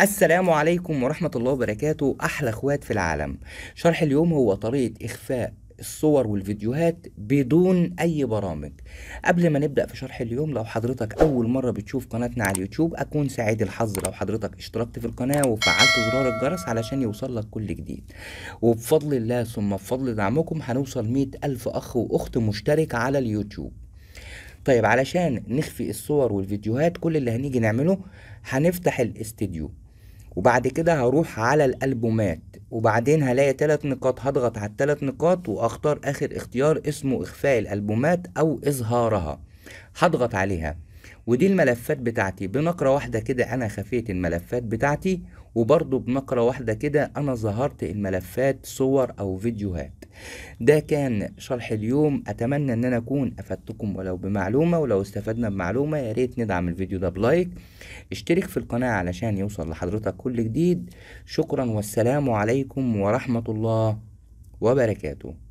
السلام عليكم ورحمة الله وبركاته أحلى أخوات في العالم. شرح اليوم هو طريقة إخفاء الصور والفيديوهات بدون أي برامج. قبل ما نبدأ في شرح اليوم لو حضرتك أول مرة بتشوف قناتنا على اليوتيوب أكون سعيد الحظ لو حضرتك اشتركت في القناة وفعلت زرار الجرس علشان يوصل لك كل جديد. وبفضل الله ثم بفضل دعمكم هنوصل مئة ألف أخ وأخت مشترك على اليوتيوب. طيب علشان نخفي الصور والفيديوهات كل اللي هنيجي نعمله هنفتح الاستديو. وبعد كده هروح على الألبومات. وبعدين هلاقي تلات نقاط هضغط على التلات نقاط وأختار آخر اختيار اسمه إخفاء الألبومات أو إظهارها. هضغط عليها. ودي الملفات بتاعتي. بنقرة واحدة كده أنا خفيت الملفات بتاعتي. وبرضو بنقرة واحدة كده أنا ظهرت الملفات صور أو فيديوهات. ده كان شرح اليوم. أتمنى أن أنا أكون أفدتكم ولو بمعلومة ولو استفدنا بمعلومة. يا ريت ندعم الفيديو ده بلايك اشترك في القناة علشان يوصل لحضرتك كل جديد. شكرا والسلام عليكم ورحمة الله وبركاته.